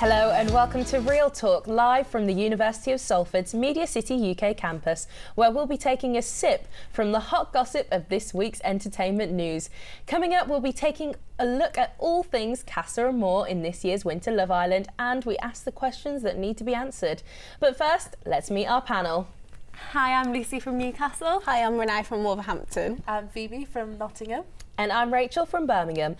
Hello and welcome to Real Talk live from the University of Salford's Media City UK campus, where we'll be taking a sip from the hot gossip of this week's entertainment news. Coming up, we'll be taking a look at all things Casa Amor in this year's Winter Love Island, and we ask the questions that need to be answered. But first, let's meet our panel. Hi, I'm Lucy from Newcastle. Hi, I'm Renee from Wolverhampton. I'm Phoebe from Nottingham. And I'm Rachel from Birmingham.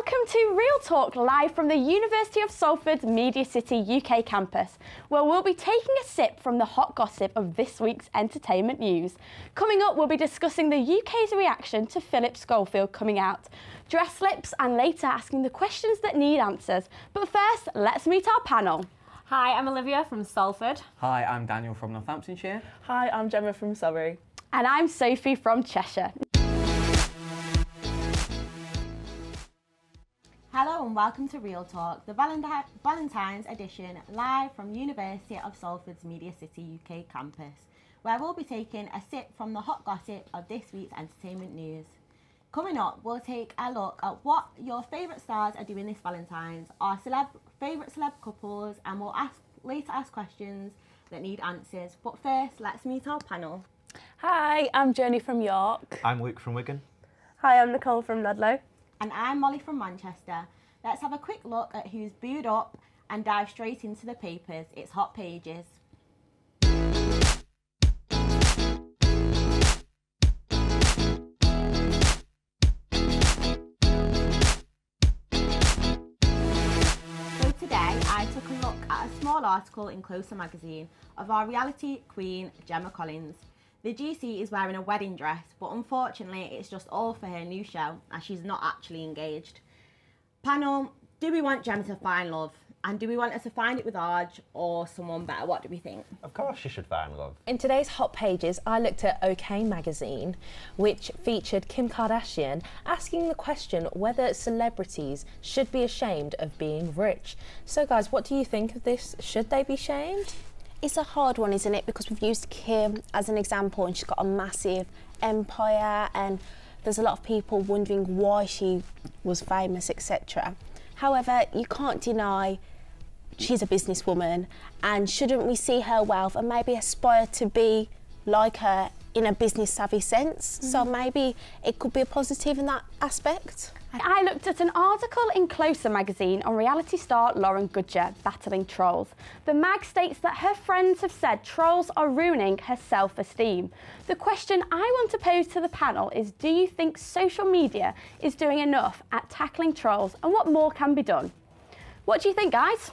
Welcome to Real Talk live from the University of Salford's Media City UK campus, where we'll be taking a sip from the hot gossip of this week's entertainment news. Coming up, we'll be discussing the UK's reaction to Philip Schofield coming out, dress slips, and later asking the questions that need answers. But first, let's meet our panel. Hi, I'm Olivia from Salford. Hi, I'm Daniel from Northamptonshire. Hi, I'm Gemma from Surrey. And I'm Sophie from Cheshire. And welcome to Real Talk, the Valenti- Valentine's edition, live from University of Salford's Media City UK campus, where we'll be taking a sip from the hot gossip of this week's entertainment news. Coming up, we'll take a look at what your favourite stars are doing this Valentine's, our celeb favourite celeb couples, and we'll ask later ask questions that need answers. But first, let's meet our panel. Hi, I'm Jenny from York. I'm Luke from Wigan. Hi, I'm Nicole from Ludlow. And I'm Molly from Manchester. Let's have a quick look at who's booed up and dive straight into the papers. It's Hot Pages. So today I took a look at a small article in Closer magazine of our reality queen Gemma Collins. The GC is wearing a wedding dress, but unfortunately it's just all for her new show as she's not actually engaged. Panel, do we want Gemma to find love? And do we want her to find it with Arg or someone better? What do we think? Of course she should find love. In today's Hot Pages, I looked at OK magazine, which featured Kim Kardashian asking the question whether celebrities should be ashamed of being rich. So, guys, what do you think of this? Should they be shamed? It's a hard one, isn't it? Because we've used Kim as an example and she's got a massive empire and there's a lot of people wondering why she was famous, etc. However, you can't deny she's a businesswoman and shouldn't we see her wealth and maybe aspire to be like her in a business savvy sense? So mm-hmm. maybe it could be a positive in that aspect. I looked at an article in Closer magazine on reality star Lauren Goodger battling trolls. The mag states that her friends have said trolls are ruining her self esteem. The question I want to pose to the panel is do you think social media is doing enough at tackling trolls and what more can be done? What do you think, guys?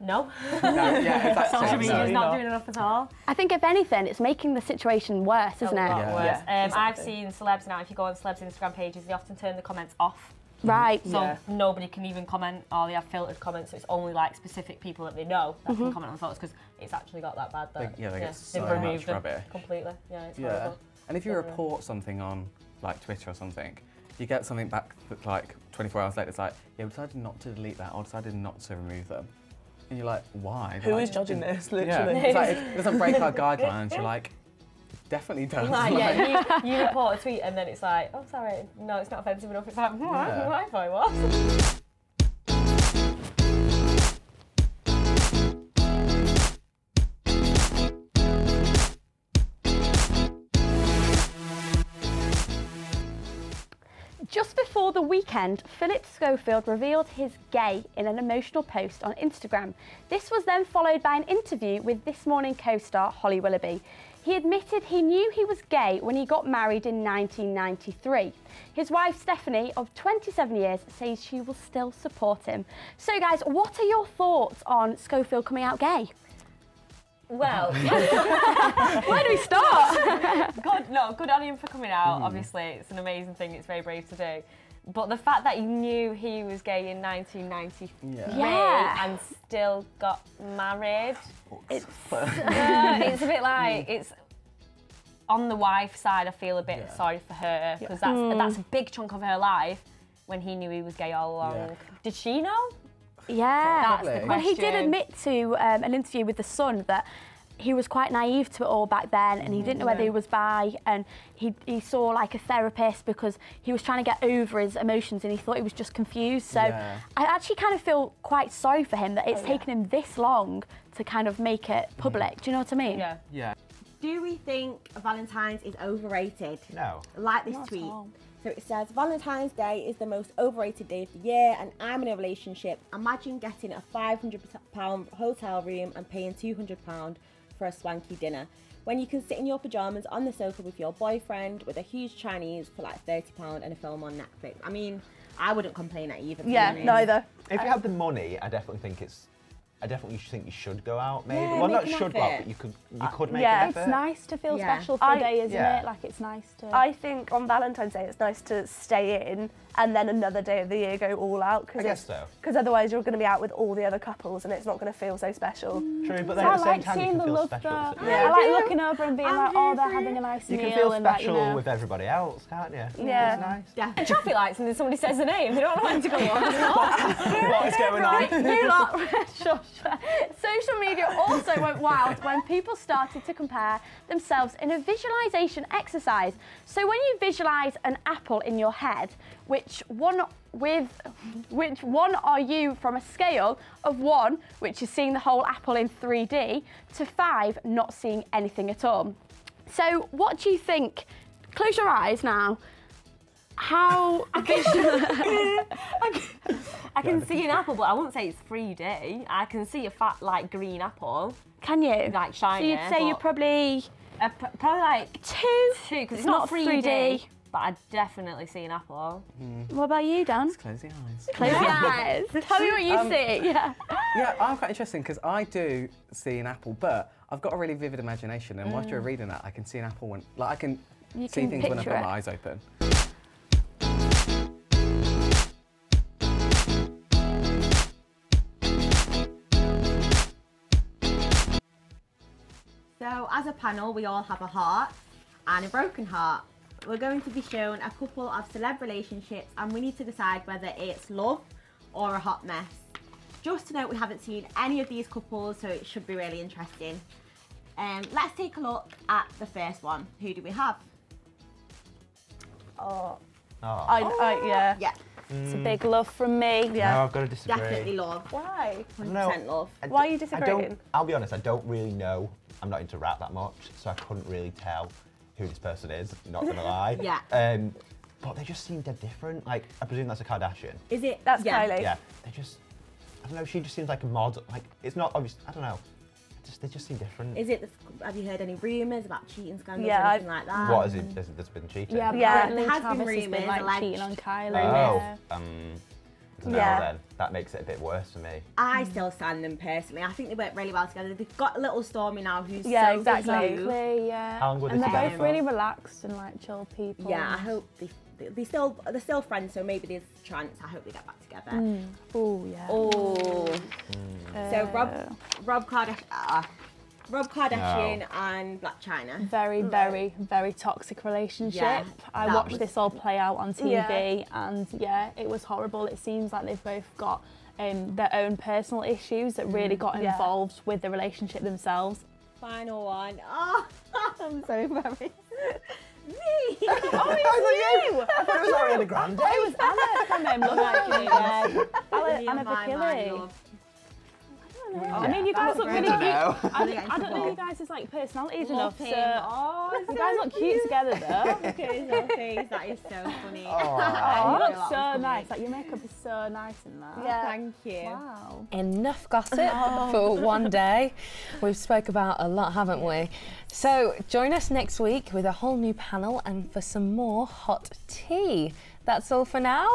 No. No, yeah, exactly. Social media is No. not doing enough at all. I think, if anything, it's making the situation worse, isn't a it? Yeah. worse. Yeah, um, I've seen celebs now, if you go on celebs' Instagram pages, they often turn the comments off. Right. So Yeah. nobody can even comment or they have filtered comments, so it's only like specific people that they know that Mm-hmm. can comment on the photos because it's actually got that bad that Like, yeah, they get they've so removed much them rubbish. completely. Yeah, it's Yeah. horrible. And if you So, report something on like Twitter or something, you get something back that like 24 hours later. It's like, yeah, we decided not to delete that or decided not to remove them. And you're like, why? Who Like, is judging this, Yeah, literally? it's like, it doesn't break our guidelines. You're like, definitely does. Like, Like, yeah, you, you report a tweet and then it's like, oh, sorry, no, it's not offensive enough. It's like, hmm, Yeah. I thought it was. Just before the weekend, Philip Schofield revealed his gay in an emotional post on Instagram. This was then followed by an interview with This Morning co star Holly Willoughby. He admitted he knew he was gay when he got married in 1993. His wife Stephanie, of 27 years, says she will still support him. So, guys, what are your thoughts on Schofield coming out gay? Well, Where do we start? good, no, good on him for coming out. Hmm. Obviously, it's an amazing thing. It's very brave to do. But the fact that he knew he was gay in 1993 Yeah. Yeah. and still got married, It's- uh, it's a bit like hmm. it's on the wife side. I feel a bit Yeah. sorry for her because that's hmm. that's a big chunk of her life when he knew he was gay all along. Yeah. Did she know? Yeah. That's the Probably. Well, he did admit to um, an interview with The Sun that he was quite naive to it all back then and he didn't know whether he was bi and he, he saw like a therapist because he was trying to get over his emotions and he thought he was just confused. So Yeah. I actually kind of feel quite sorry for him that it's taken him this long to kind of make it public. Do you know what I mean? Yeah. Yeah. Do we think Valentine's is overrated? No. Like this Not at tweet. All. So it says Valentine's Day is the most overrated day of the year, and I'm in a relationship. Imagine getting a £500 hotel room and paying £200 for a swanky dinner. When you can sit in your pajamas on the sofa with your boyfriend with a huge Chinese for like £30 and a film on Netflix. I mean, I wouldn't complain at either. to be Yeah, neither. If you have the money, I definitely think it's. I definitely think you should go out, maybe. Yeah, well, make not an should go out, but you could. You uh, could make yeah. an It's nice to feel Yeah. special for I- a day, isn't yeah. it? Like it's nice to. I think on Valentine's Day it's nice to stay in and then another day of the year go all out. Cause I guess so. Because otherwise you're going to be out with all the other couples and it's not going to feel so special. True, but then I at the same like time, you seeing can the feel love special. though. Yeah. I like do. looking over and being I'm like, oh, they're having a nice You meal can feel and like, you special know. with everybody else, can't you? Yeah. It's nice. Definitely. Traffic lights and then somebody says the name. They don't know when to go on. what is going on? you lot, shush. Social media also went wild when people started to compare themselves in a visualization exercise. So when you visualize an apple in your head, which one with which one are you from a scale of one, which is seeing the whole apple in 3D, to five, not seeing anything at all. So what do you think? Close your eyes now. How visual? I can see an apple, but I won't say it's 3D. I can see a fat, like, green apple, can you? like shiny. So you'd say you're probably uh, probably like two. two, because it's, It's not not 3D, 3D. But I definitely see an apple. What about you, Dan? Close your eyes. Close your eyes. Tell me what you Um, see. Yeah. Yeah, I'm quite interesting because I do see an apple, but I've got a really vivid imagination, and whilst you're reading that, I can see an apple when, like, I can You see can things when I've got it. my eyes open. So, as a panel, we all have a heart and a broken heart. We're going to be shown a couple of celeb relationships, and we need to decide whether it's love or a hot mess. Just to note, we haven't seen any of these couples, so it should be really interesting. Um, let's take a look at the first one. Who do we have? Oh, Oh. I, I, yeah. Yeah, It's a big love from me. Yeah. No, I've got to disagree. definitely love. Why? 100% love. I Why are you d- I disagreeing? don't, I'll be honest, I don't really know. I'm not into rap that much, so I couldn't really tell who this person is, not gonna lie. Yeah. Um, but they just seem dead different. Like, I presume that's a Kardashian. Is it? That's yeah. Kylie. Yeah. They just, I don't know, she just seems like a mod. Like, it's not obvious, I don't know. Just, they just seem different. Is it? The, have you heard any rumours about cheating scandals Yeah, or I've- anything like that? what is it? There's, there's been cheating. Yeah, Yeah. There has been Travis has rumours, like alleged cheating on Kylie. Oh, Yeah. um, I Yeah. then. That makes it a bit worse for me. I still stand them personally. I think they work really well together. They've got a little Stormi now who's Yeah, so exactly. cute. Exactly, yeah. How long were they and they're both really relaxed and like chill people. Yeah, I hope they, they, they still they're still friends. So maybe there's a chance. I hope they get back together. Mm. Oh yeah. Oh, Uh, so Rob Rob Kardashian, uh, Rob Kardashian and Blac Chyna. very, very, very toxic relationship. Yeah, I watched was- this all play out on TV, Yeah. and yeah, it was horrible. It seems like they've both got um, their own personal issues that really got Yeah. involved with the relationship themselves. Final one. Oh, I'm so very. Me. Oh, it's you! I thought it was Ariana Grande. Oh, it was Anna from Love Actually. Yeah. Anna, Me Anna and my Bakili. man love. I mean, you guys look really cute. know. I, I don't know you guys' like personalities Love enough, him. so Oh, you guys look cute together though. Look at his little face. That is so funny. Oh, you look so nice. Like your makeup is so nice in that. Yeah. Thank you. Wow. Enough gossip oh. for one day. We've spoke about a lot, haven't we? So join us next week with a whole new panel and for some more hot tea. That's all for now.